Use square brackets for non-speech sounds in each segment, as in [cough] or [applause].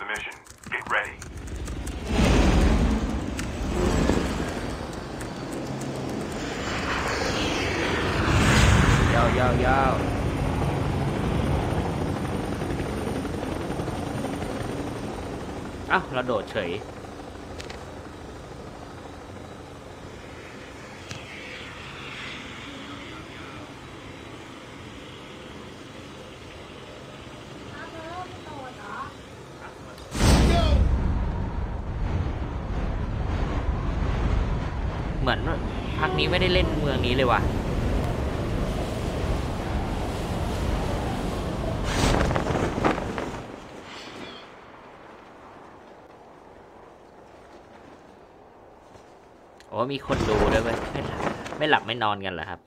the mission. Get ready. ยาวยาวยาวอ้าวเราโดดเฉย อ้าวเธอไม่โตเหรอ เหมือนพัก นี้ไม่ได้เล่นเมืองนี้เลยว่ะโอ้มีคนดูด้วยเว้ยไม่หลับไม่หลับไม่นอนกันเหรอครับ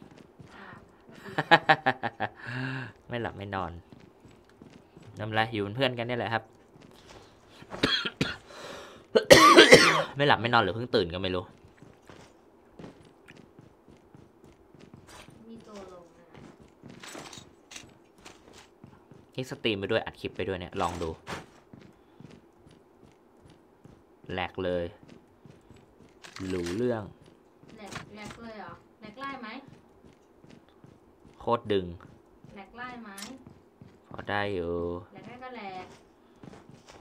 ไม่หลับไม่นอนนั่นแหละอยู่เป็นเพื่อนกันนี่แหละครับ ไม่หลับไม่นอนหรือเพิ่งตื่นก็ไม่รู้ มีตัวลงนะ นี่สตรีมไปด้วยอัดคลิปไปด้วยเนี่ย ลองดูแหลกเลยหรูเรื่องแหลกแหลกเลยเหรอแหลกไล่ไหมโคตรดึงแหลกไล่ไหมพอได้อยู่แหลกได้ก็แหลก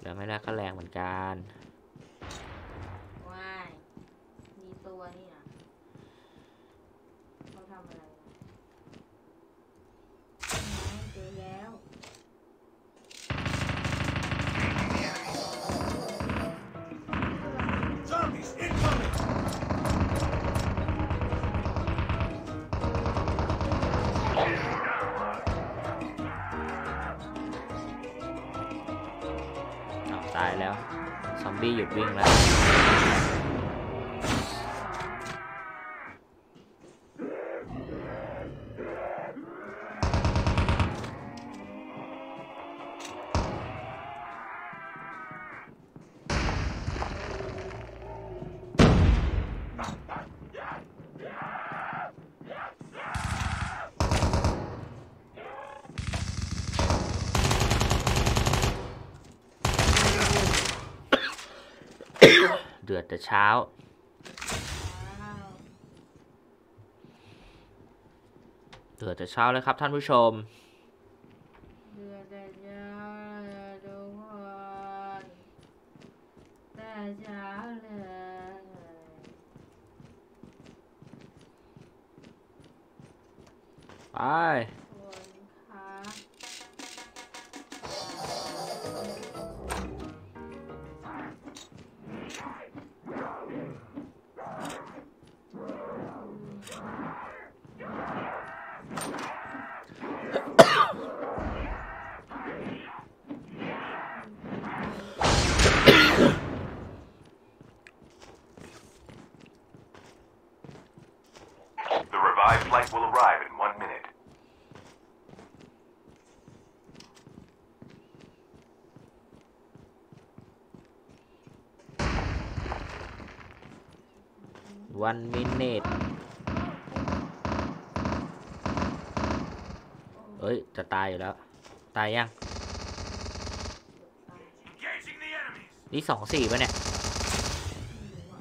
แล้วไม่ได้ก็แรงเหมือนกัน บี้หยุดวิ่งแล้ว แต่เช้า เดือดแต่เช้าเลยครับท่านผู้ชม เดือดแต่เช้าเลยทุกคนแต่เช้าเลยไป The revived flight will arrive in one minute. วันมินิทเอ้ย จะตายอยู่แล้ว ตายยัง Engaging the enemies! นี่สองสี่ปะเนี่ย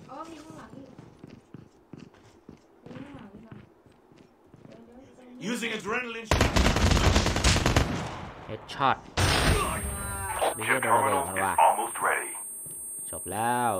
อ๋อมีข้างหลังอีกมีข้างหลังอีกเหรอเดี๋ยวเดี๋ยวเดี๋ยว Using adrenaline. เฮดช็อตว้าวไม่ใช่ Chip โดนระเบิด terminal มัน is ว่ะ almost ready. จบแล้ว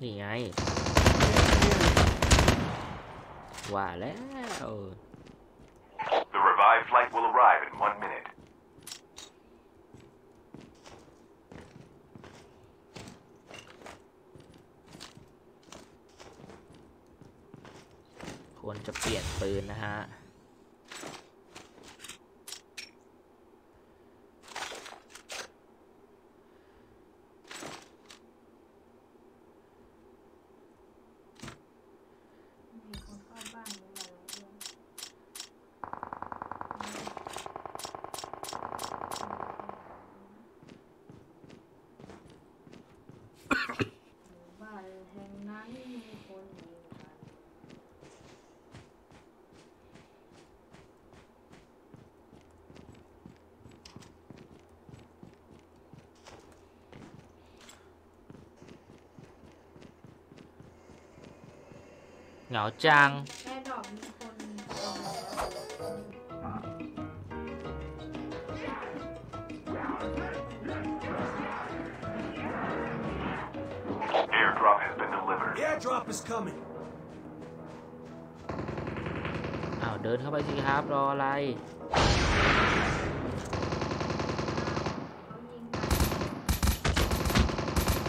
นี่ไง ว่าแล้ว The revived flight will arrive in one minute. ควรจะเปลี่ยนปืนนะฮะ มีคนเข้าบ้านนี้มาแล้วด้วยหมู่บ้านแห่งนั้นมีคนยิงกัน เหงาจัง แค่ดอกมีคนเอามาแล้ว Airdrop has been delivered. Airdrop is coming. อ้าวเดินเข้าไปสิครับ รออะไรเขายิงกัน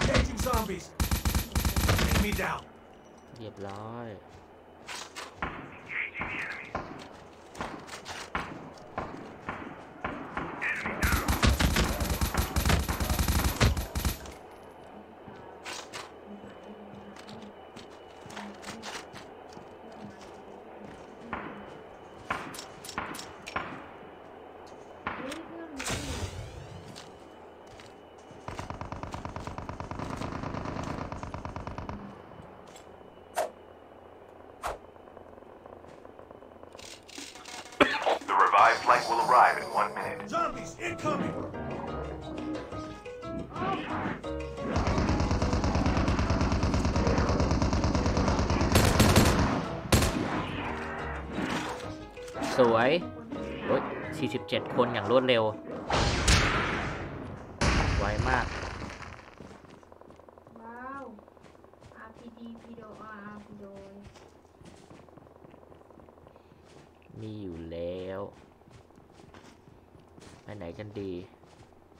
Engaging zombies. Enemy down. เรียบร้อย 47 คนอย่างรวดเร็ว ไวมากว้าว RPD พีโด R พีโดมีอยู่แล้ว ไปไหนกันดี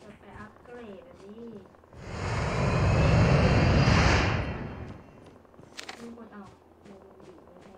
จะไปอัปเกรดอะดิมีคนเอาโดนบีบเลยแฮะ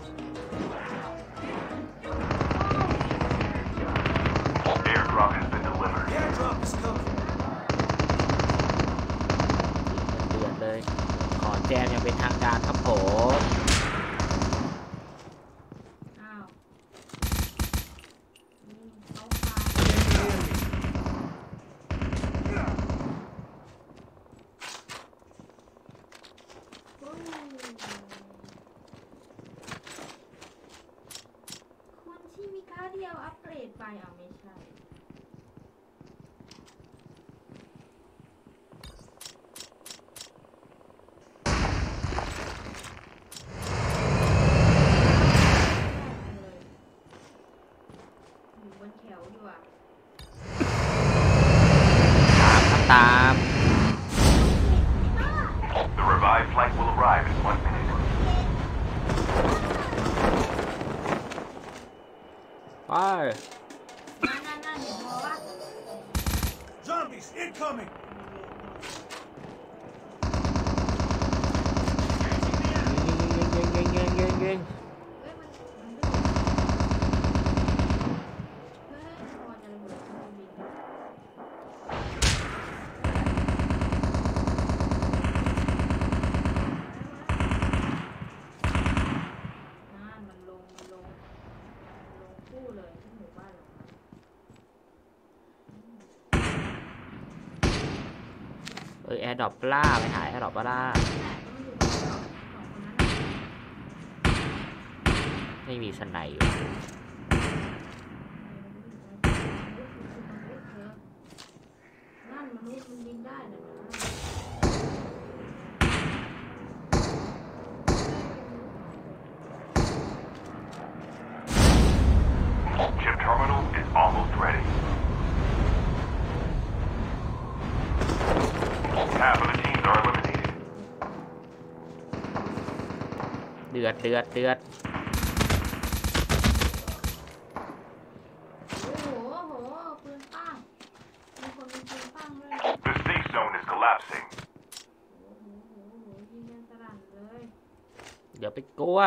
แจมอย่างเป็นทางการครับผม อ้าวยิงเขาพา Enemy, enemy. โอ้ยคนที่มีค่าเดียวอัปเกรดไปอะไม่ใช่ อยู่บนแถวอยู่อะ ตามครับตาม The revived flight will arrive in one minute. ไป นั่นนั่นนั่นเห็นพอวะ Zombies incoming. ยิงยิงยิงยิงยิงยิงยิง เฮ้ยมันมันไม่เฮ้ยพอจะระเบิดเครื่องบินนั่นมันลงมันลงมันลงคู่เลยที่หมู่บ้านหลังนั้น เออแอร์ดรอปล่าไปหาแอร์ดรอปล่าไม่มีสไนอยู่ เยิงได้นะนะ Chip terminal is almost ready. Half of the teams are eliminated. เดือดเดือดเดือดโอ้โหโอ้โหปืนปั้งมีคนมีปืนปั้งด้วยนะ The safe zone is collapsing. โอ้โหโอ้โหโอ้โหยิงกันสนั่นเลย เดี๋ยวไปกลัว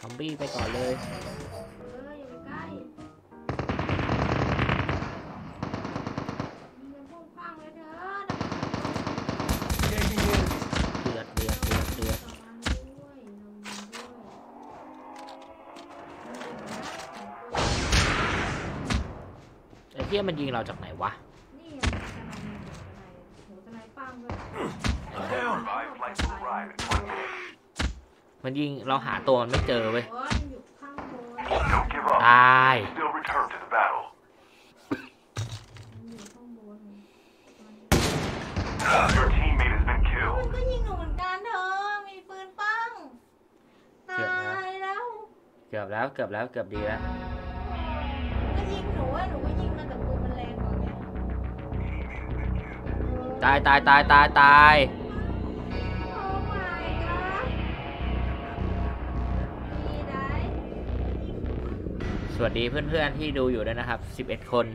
ซอมบี้ไปก่อนเลย มันยิงเราจากไหนวะ นี่ไงสไนด์โหสไนด์ปั้งเลย Down. Revived flights will arrive in one minute. มันยิงเราหาตัวมันไม่เจอเว้ย โอ้ยอยู่ข้างบน Don't give ต up. าย Still return to the battle. มันอยู่ข้างบน Your teammate has been มัน killed. ก็ยิงหนูเหมือนกันเธอ มีปืนปั้งตายแล้ว เกือบแล้วเกือบแล้วเกือบดีแล้ว ก็ยิงหนูอะหนูก็ยิงมันแต่ปืน ตายตายตายตายตายโอ้ my god ดีได้สวัสดีเพื่อนๆที่ดูอยู่ด้วยนะครับ 11 คน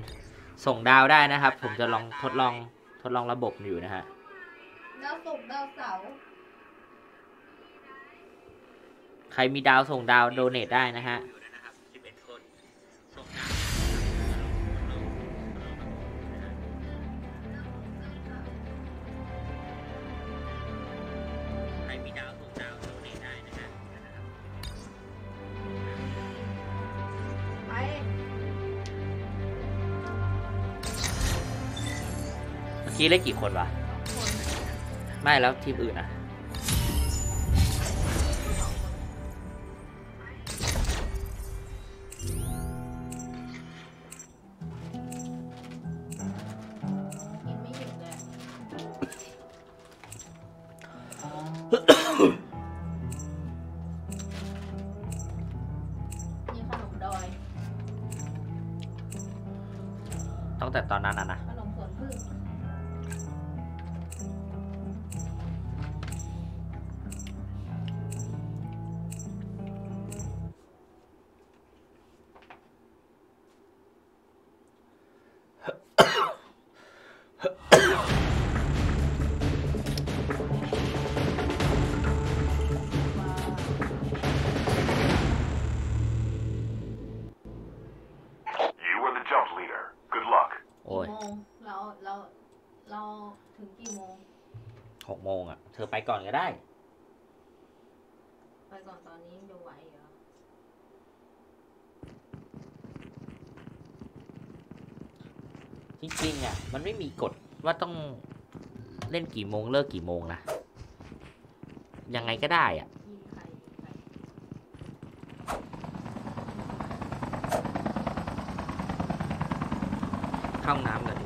ส่งดาวได้นะครับ ผมจะลองทดลองทดลองระบบอยู่นะฮะดาวศุกร์ดาวเสาร์ใครมีดาวส่งดาวโดเนทได้นะฮะ กี้เล่นกี่คนวะสองคนไม่แล้วทีมอื่นอะ ถึงกี่โมง หกโมงอะ เธอไปก่อนก็ได้ ไปก่อนตอนนี้จะไหวเหรอจริงๆอะ มันไม่มีกฎว่าต้องเล่นกี่โมงเลิกกี่โมงนะ ยังไงก็ได้อะ ยิงใครยิงใครเข้าห้องน้ำกัน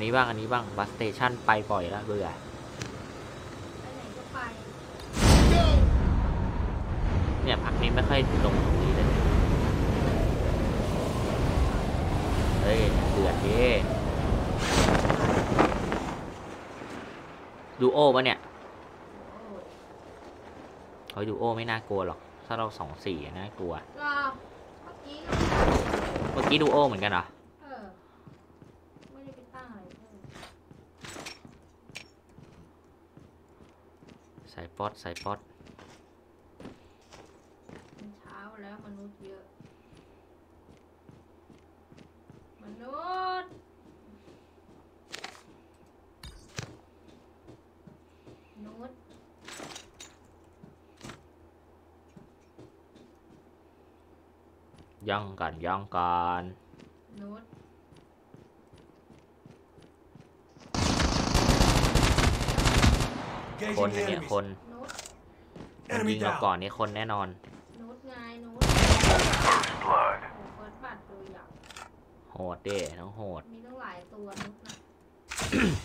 นนี้บ้างอันนี้บ้างบัสสเตชันไปบ่อยแล้วเบื่อไปไหนก็ไปเนี่ยพักนี้ไม่ค่อยลงตรงนี้เลยเฮ้ยเดือดเด้ดูโอปะเนี่ยโอ้ยเขาดูโอไม่น่ากลัวหรอก ถ้าเราสองสี่อะน่ากลัวรอเมื่อกี้ก็เมื่อกี้ดูโอเหมือนกันเหรอ เออ ไม่ได้ไปตั้งอะไรเพิ่ม ใส่ ป๊อตใส่ป๊อตมันเช้าแล้วมนุษย์เยอะ มนุษย์ มนุษย์ย่องกันย่องกันมนุษย์คน Engaging เนี่ย the คน enemies. มนุษย์มัน Enemy ยิงเรา down. ก่อนนี่คนแน่นอนมนุษย์ไงมนุษย์ First blood. โอ้เฟิร์สบัตรตัวอย่างโหดเด้ทั้งโหด มีตั้งหลายตัวมนุษย์น่ะ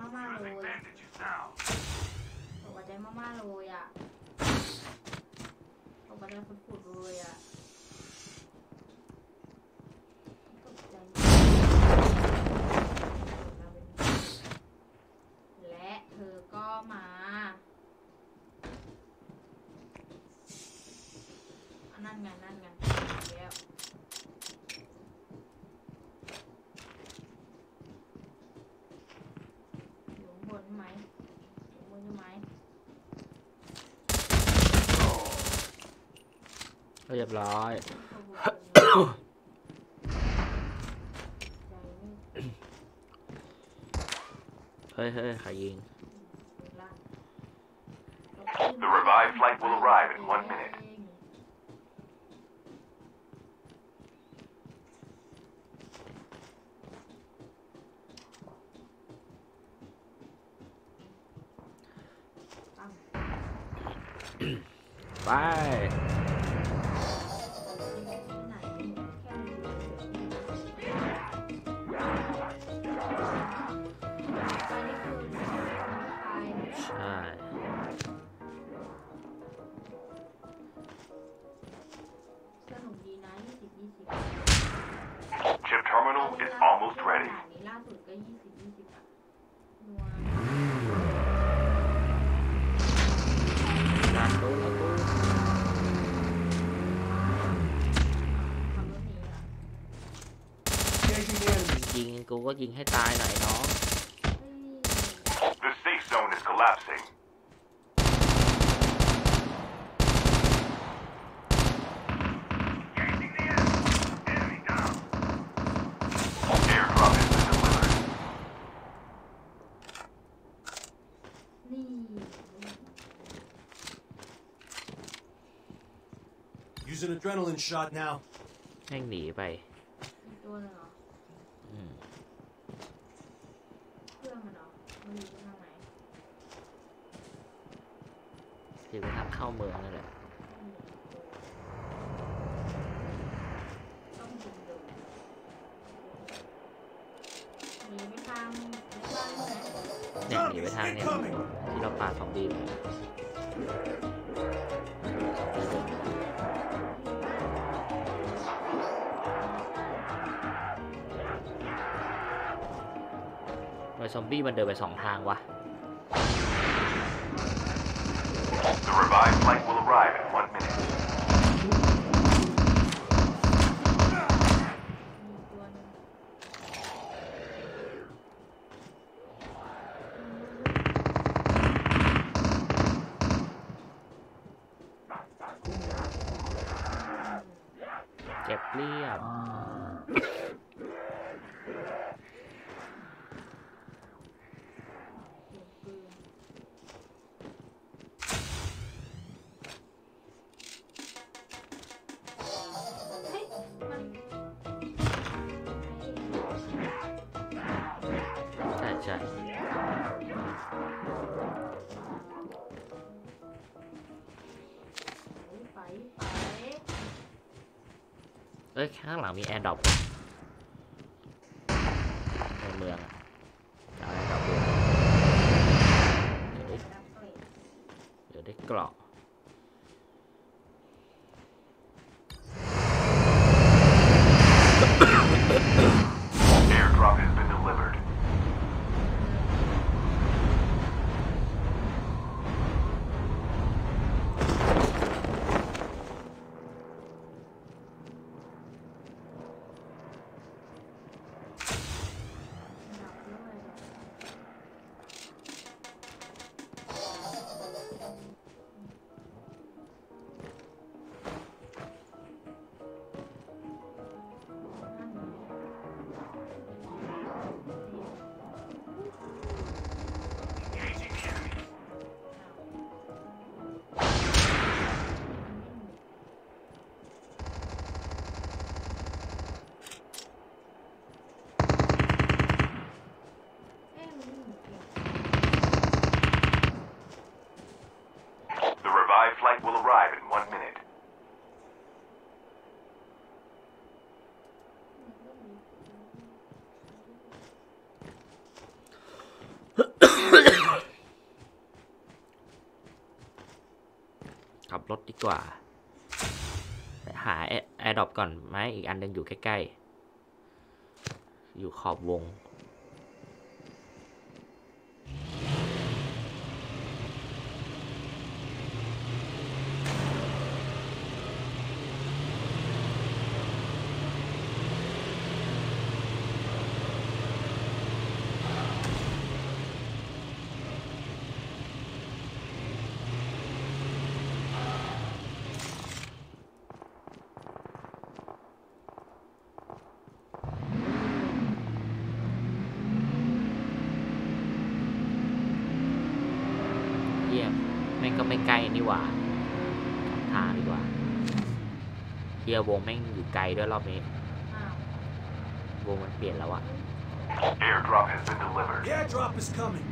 มากๆเลย Bandages now. ตกใจมากๆเลยอะตกใจฝุดๆเลยอะตกใจมากและเธอก็มาอันนั่นไงนั่นไงมาแล้วอยู่ข้างบนใช่ไหมอยู่ข้างบนใช่ไหม เรียบร้อย เฮ้ยเฮ้ยใครยิง The revived flight will arrive in one minute. ไป กูก็ยิงให้ตายหน่อยน้อง เฮ้ย The safe zone is collapsing. Engaging the enemy. Enemy down. Airdrop has been delivered. นี่ Using adrenaline shot now. แม่งหนีไป เข้าเมืองนั่นแหละหนีไมเนี่ยหนีไปทางเนี่ยที่เราปาสองบีมทำไมซอมบี้มันเดินไปสองทางวะ The revived flight will arrive เอ้ยข้า ดีกว่าไปหาแอร์ดรอปก่อนไหมอีกอันนึงอยู่ใกล้ๆ อยู่ขอบวง เยี่ยมแม่งก็ไม่ใกล้นี่หว่ากลับทางดีกว่าเฮีย วงแม่งอยู่ไกลด้วยรอบนี้อ้าววงมันเปลี่ยนแล้วอะ Airdrop has been delivered. The airdrop is coming.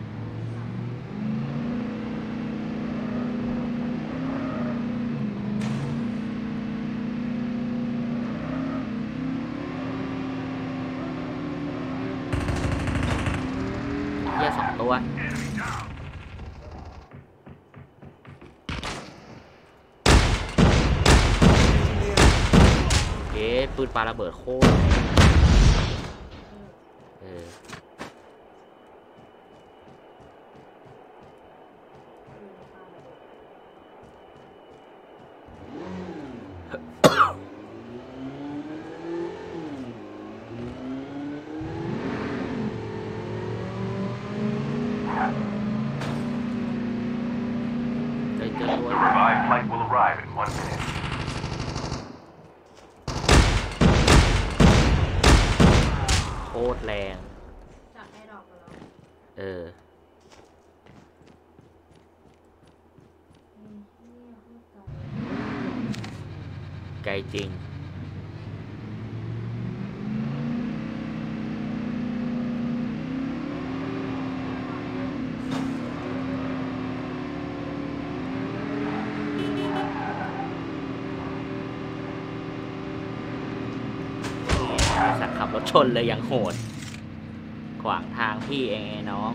เฮียสองตัว Engaging the enemy. เอ๊ะ ปืนปาระเบิดโคตรแรงเออ เจอเจอตัว The revived flight will arrive in one minute. โคตรแรง จากไอ้ดอกกับเรา เออ อืมเนี่ยพูดไกล ไกล จริงบริษัทขับรถชนเลยยังโหด ขวางทางพี่เองน้อง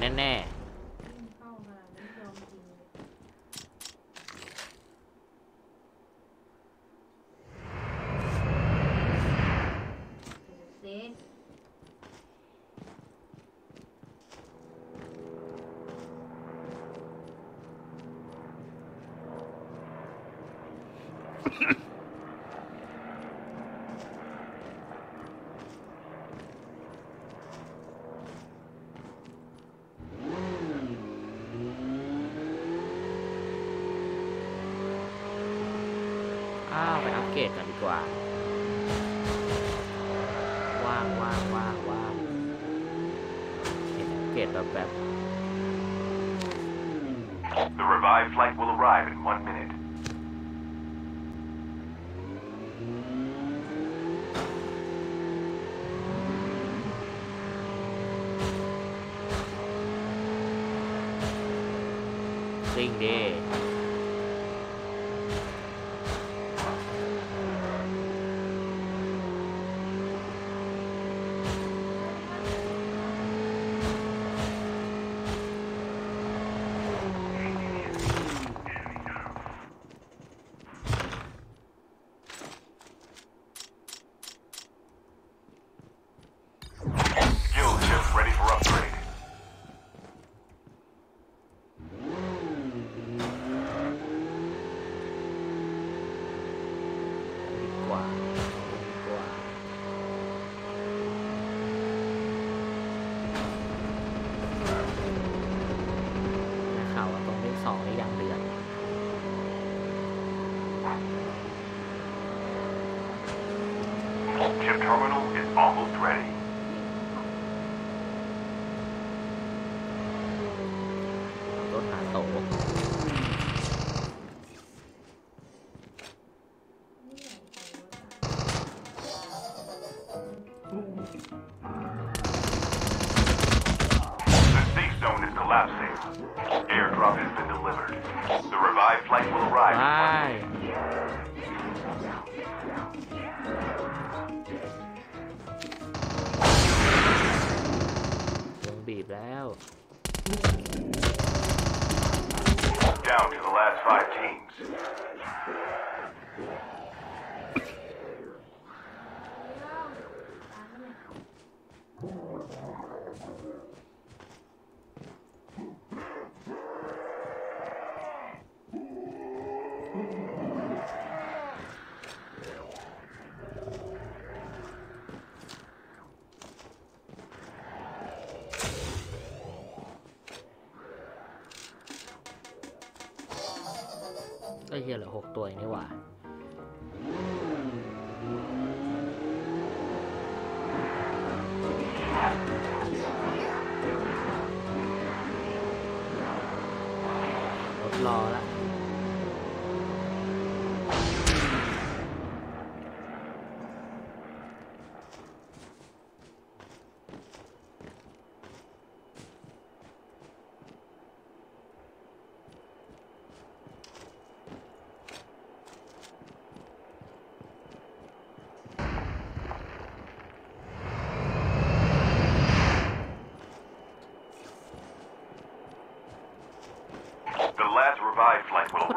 แน่ๆ saying there terminal. 老了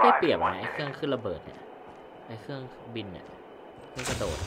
ได้ arrive เปรียบ in อะ one ไอ้เครื่องขึ้นระเบิดเนี่ยไอ้เครื่องบินเนี่ยเครื่องกระโดด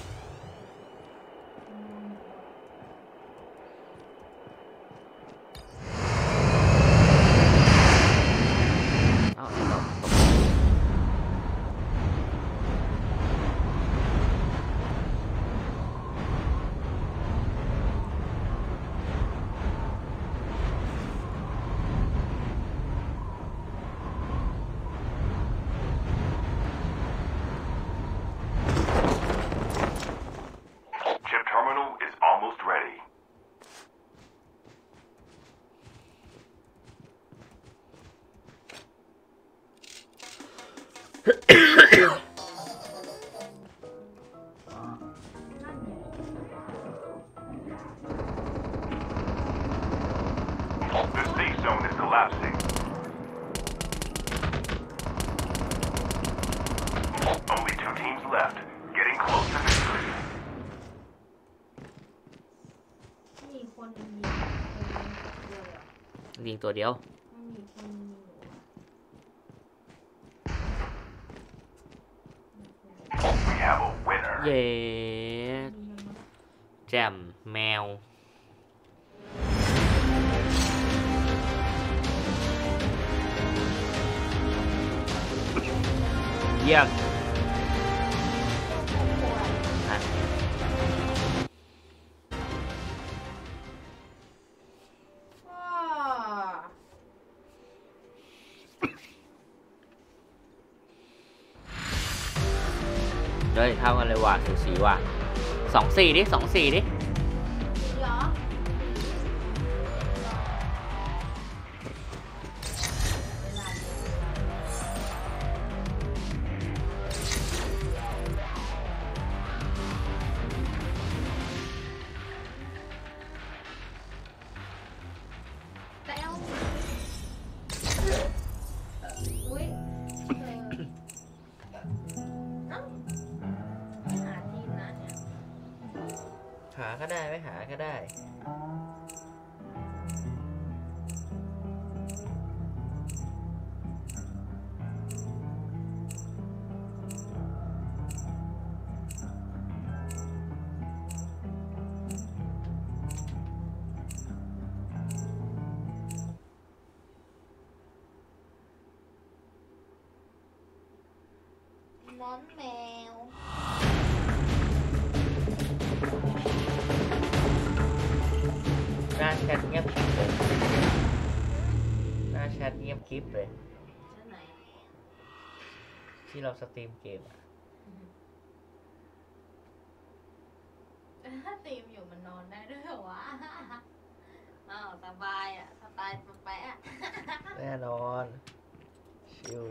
มีคนยิงคนเลยอะยิงตัวเดียวไม่มีคนยิงหนูอะ We have a winner. เย้ยิงมันมาแจมแมว เยี่ยม ท่ากันเลยว่ะสูสีว่ะสองสี่ดิสองสี่ดิ น้อนแมว หน้าแชทเงียบกริบเลย หน้าแชทเงียบกริบเลยชั้นไหนที่เราสตรีมเกมอะถ้าตีมอยู่มันนอนได้ด้วยเหรอวะอ้าวสบายอะสไตล์แปะๆอะแน่นอน ชิว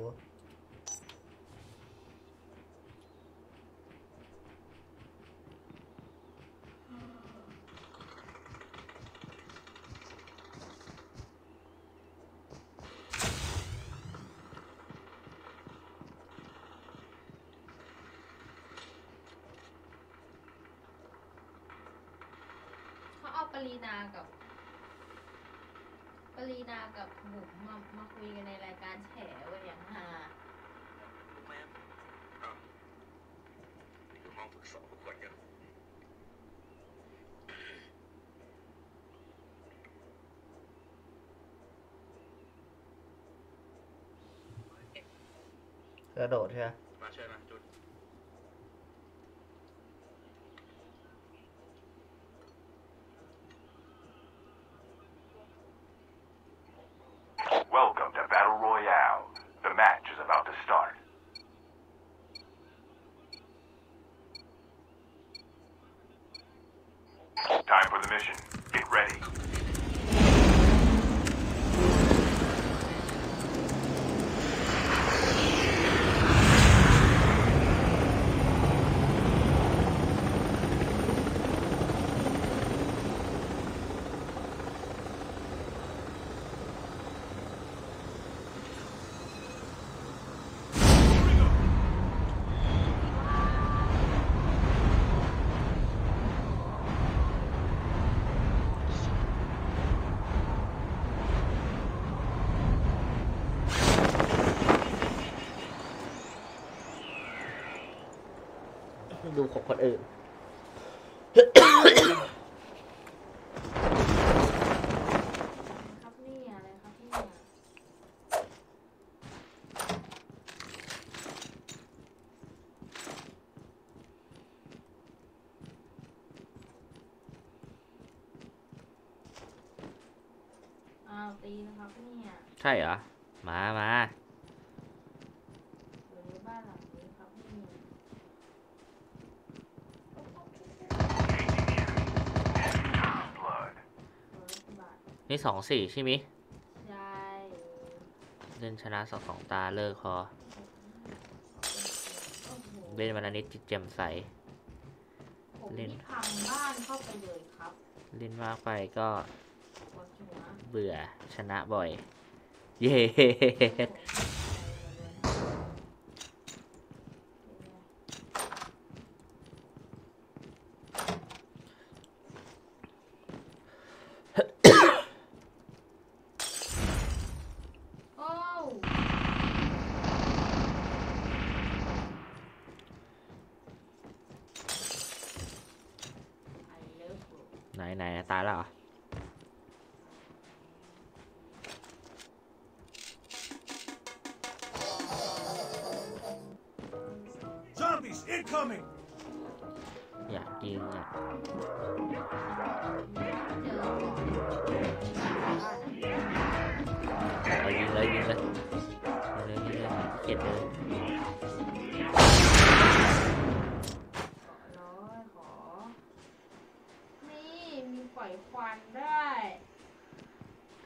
รีนากับปรีนากับบุ๋มมามาคุยกันในรายการแฉเว้ยอย่างฮาอยู่คือห้องฝึกสอบทุกคนกันกระโดดใช่ไหม มาช่วยมาจุด Welcome to Battle Royale. The match is about to start. Time for the mission. Get ready. ดู ของคนอื่น ครับนี่อะไรครับเนี่ยอ้าวตีนะครับเนี่ยใช่เหรอ มามา อยู่ในบ้านหลังนี้ครับนี่ Blood. ตัวรัฐบาล นี่ สองสี่ใช่ไหมยใช่เล่นชนะสองสองตาเลิกพอโอ้โหเล่นวันละนิดจิตแจ่มใส ผมเล่นนี่พังบ้านเข้าไปเลยครับเล่นมากไปก็ปวดหัวเบื่อชนะบ่อย เย้โอ้วไอเลิฟยู ไหนไ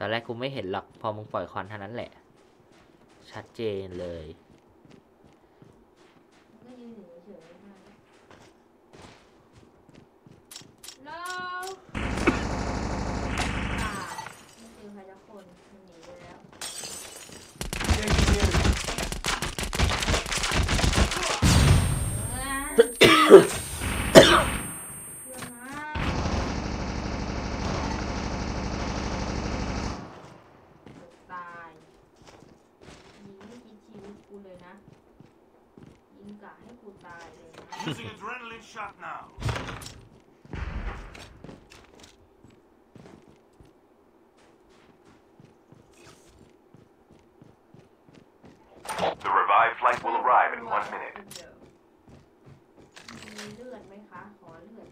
ตอนแรกกูไม่เห็นหรอก พอมึงปล่อยควันเท่านั้นแหละ ชัดเจนเลย ก็ยืนอยู่เฉยๆนะแล้วอ่าไม่เจอใครสักคนมันหนีไปแล้ว Engaging the enemy. เพื่อนมาตายยิงไม่คิดชีวิตกูเลยนะ ยิงกะให้กูตายเลยนะ Using adrenaline shot now. The revived flight will arrive in one minute. มี เลือ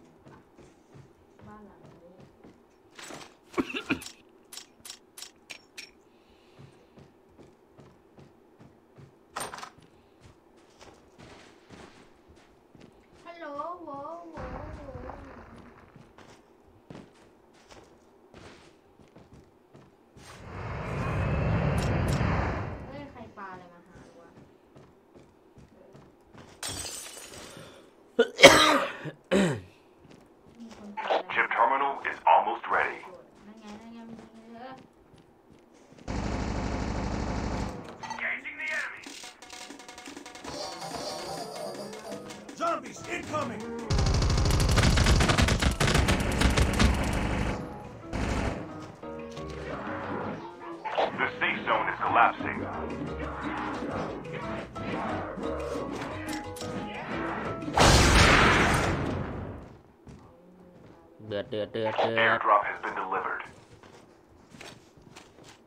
เดือดเดือดเดือดเดือด Airdrop has been delivered.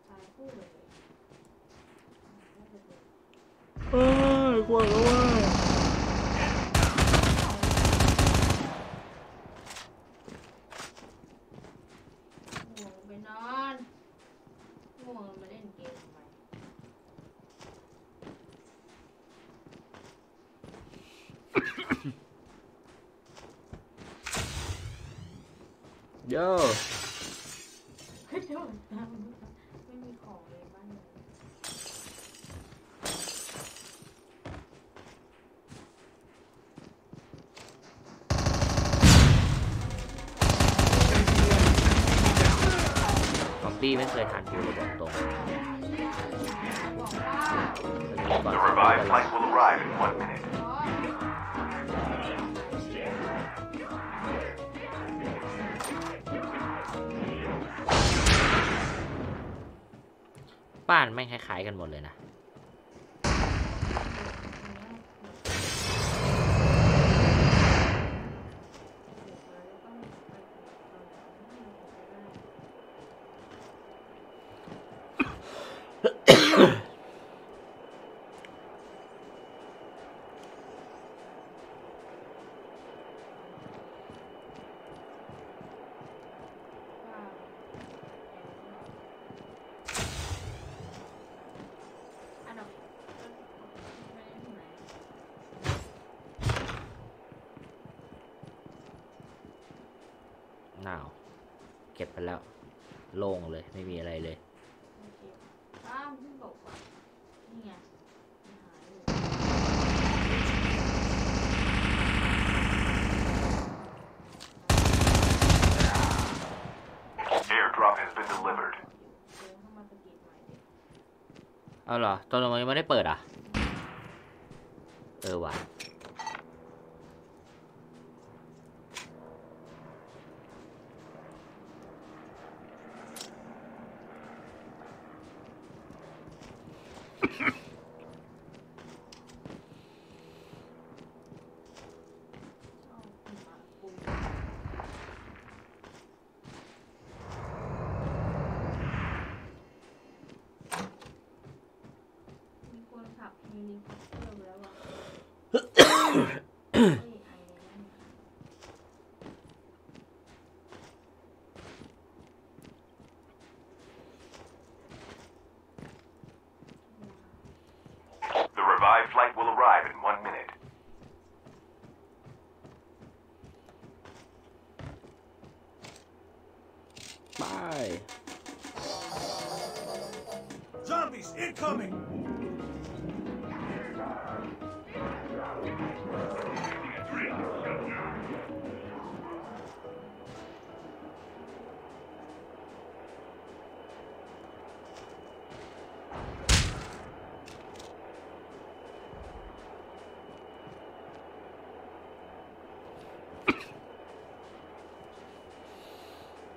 ตายคู่เลย เอ้ยกลัวแล้วว่า ง่วงไปนอนง่วงมาเล่นเกมทำไม โย่ ไม่โดนตามไม่มีของเลยบ้านเลย ซอม บี้ไม่เคยทันกูเลยบอกตรง The revived flight will arrive in one minute. บ้านไม่คล้ายๆกันหมดเลยนะ เอ้าว เก็บไปแล้ว โล่งเลย ไม่มีอะไรเลย ไม่เก็บอ้าวเพิ่งบอกว่านี่ไงมันหายอยู่ Airdrop has been delivered. เดินเข้ามาสะกิดหน่อยดิ เอาเหรอตัวลงยังไม่ได้เปิดอะ เออว่ะ coming.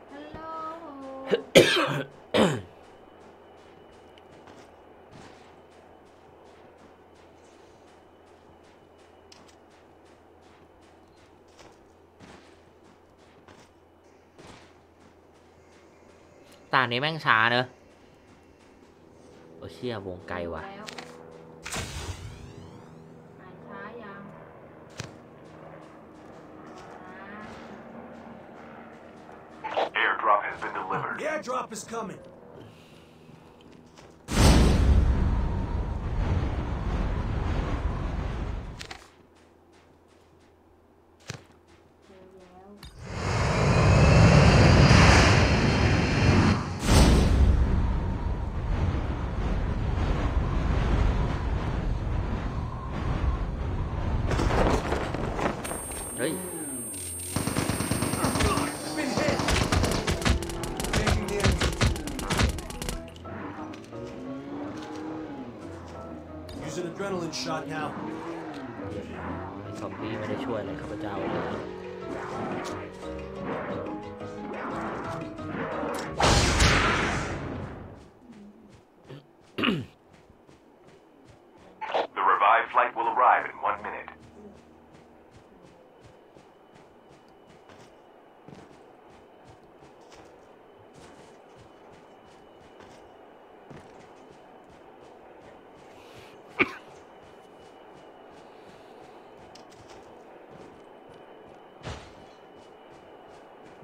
Hello. [coughs] [coughs] [coughs] านี้แม่งช้าเนอะโอ้เชี่ยวงไกลว่ะแล้วหายช้ายังช้า Airdrop has been delivered. The airdrop is coming! out now.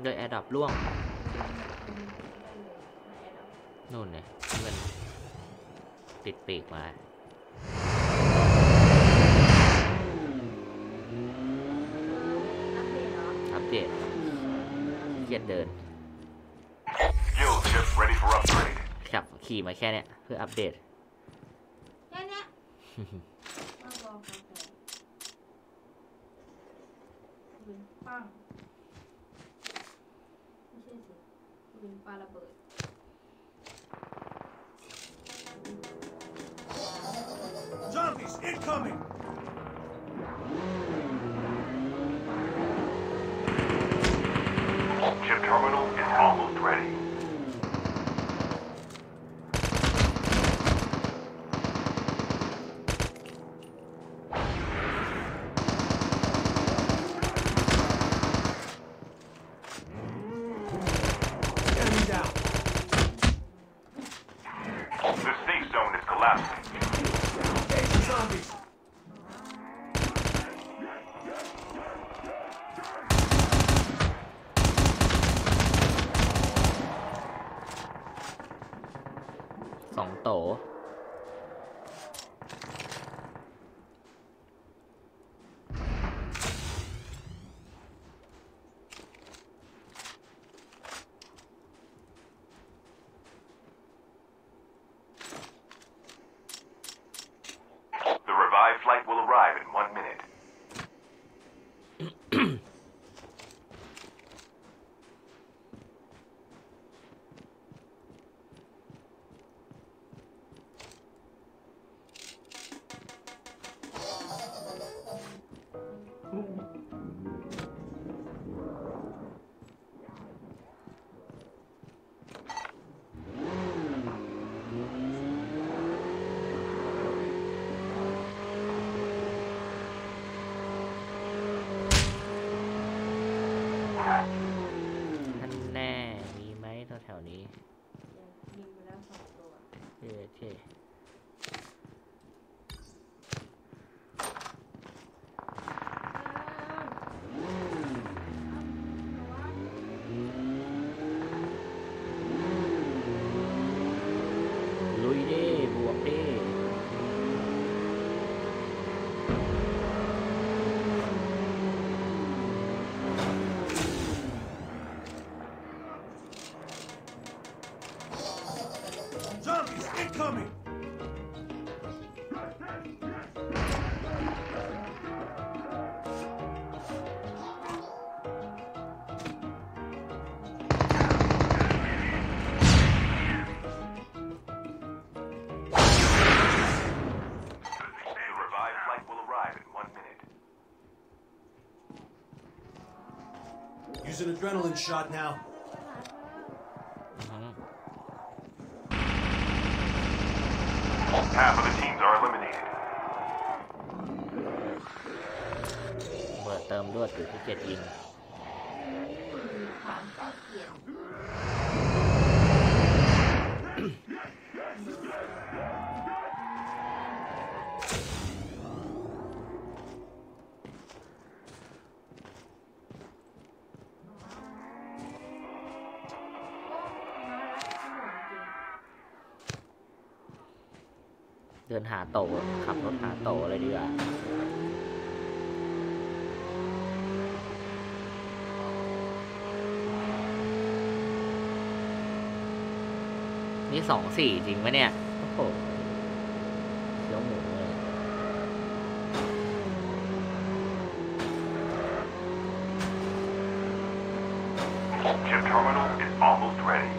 โดยแอร์ดับล่วงได้เลยไหนเนาะนู่นเนี่ยที่มันติดปีกมาอัปเดตเหรออัปเดตเครียดเดิน Skill chip ready for upgrade. ขับขี่มาแค่เนี้ยเพื่ออัปเดตแค่เนี้ยมาบอกกาแฟปืนปังไม่ใช่สิ ปืนปาระเบิด an adrenaline shot now. เดินหาโตขับรถหาโตเลยดีกว่านี่สองสี่จริงไหมเนี่ย โอ้โหเคี้ยวหมูเลย Chip terminal is almost ready.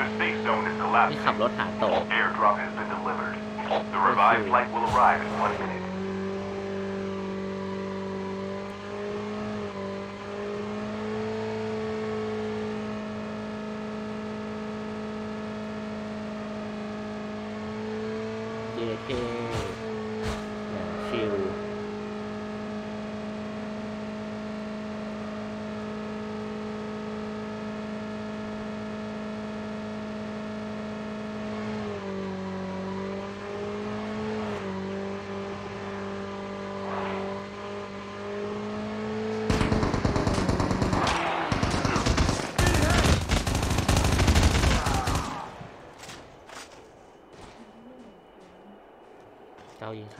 'The safe zone is นี่ collapsing. ขับรถ เจ้ายิงข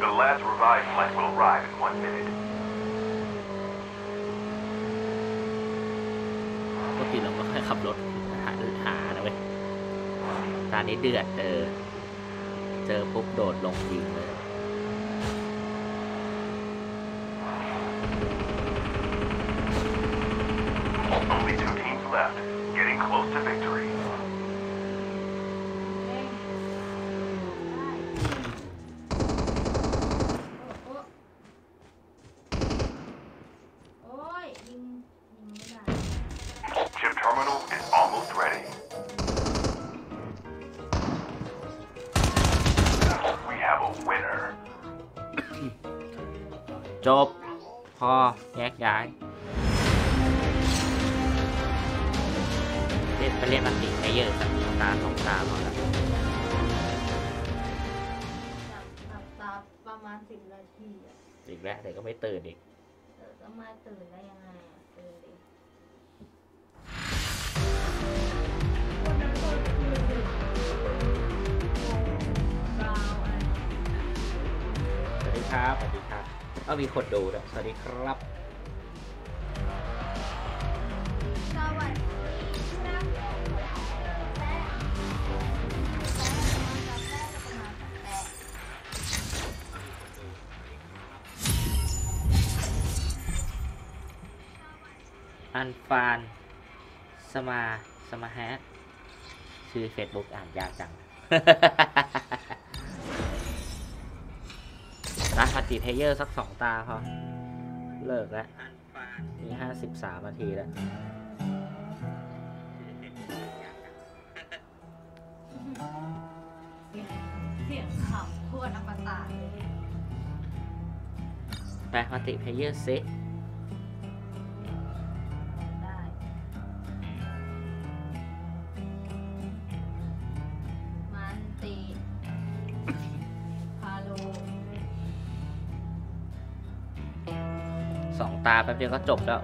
The last revived flight will arrive in one minute. ปกติเราไม่ค่อยขับรถหาหานะเว้ยตอนนี้เดือดเจอ เจอปุ๊บโดดลงยิงเลย Only two teams left. Getting close to victory. ประมาณสิบนาทีอะอีกแล้วเดี๋ยวก็ไม่ตื่นอีกเดี๋ยวจะมาตื่นได้ยังไงอะตื่นดิวันนั้นก็คือดึกโมงเก้าอะไร สวัสดีครับสวัสดีครับก็มีคนดูด้วยสวัสดีครับ อันฟานสมาสมาแฮทชื่อ Facebook อ่านยากจังตาพัติเพลเยอร์สักสองตาพอ เลิกแล้ว มีห้าสิบสามนาทีแล้ว เสียงขำทั่วน้ำประสาทเลยไปมาติเพลเยอร์ซิ ตาแป๊บเดียวก็จบแล้ว